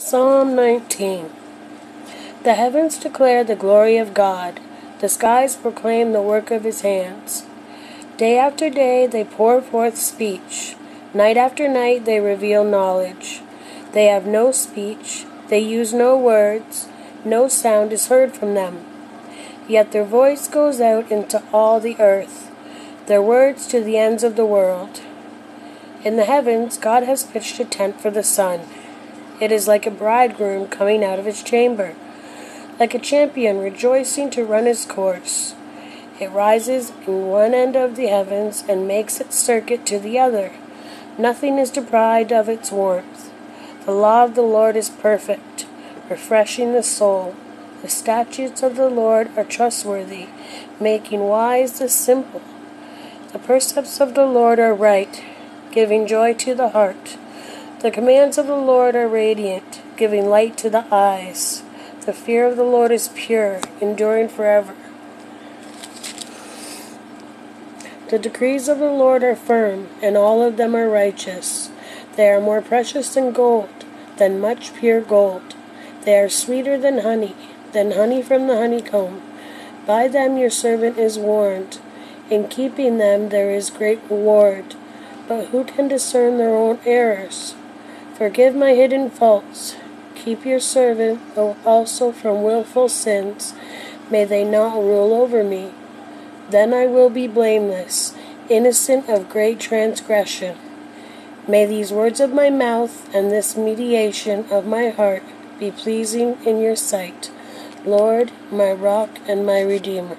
Psalm 19 The heavens declare the glory of God, the skies proclaim the work of his hands. Day after day they pour forth speech, night after night they reveal knowledge. They have no speech, they use no words, no sound is heard from them. Yet their voice goes out into all the earth, their words to the ends of the world. In the heavens God has pitched a tent for the sun it is like a bridegroom coming out of his chamber, like a champion rejoicing to run his course. It rises in one end of the heavens and makes its circuit to the other. Nothing is deprived of its warmth. The law of the Lord is perfect, refreshing the soul. The statutes of the Lord are trustworthy, making wise the simple. The precepts of the Lord are right, giving joy to the heart. The commands of the Lord are radiant, giving light to the eyes. The fear of the Lord is pure, enduring forever. The decrees of the Lord are firm, and all of them are righteous. They are more precious than gold, than much pure gold. They are sweeter than honey, than honey from the honeycomb. By them your servant is warned. In keeping them there is great reward. But who can discern their own errors? Forgive my hidden faults. Keep your servant also from wilful sins. May they not rule over me. Then I will be blameless, innocent of great transgression. May these words of my mouth and this mediation of my heart be pleasing in your sight, Lord, my rock and my redeemer.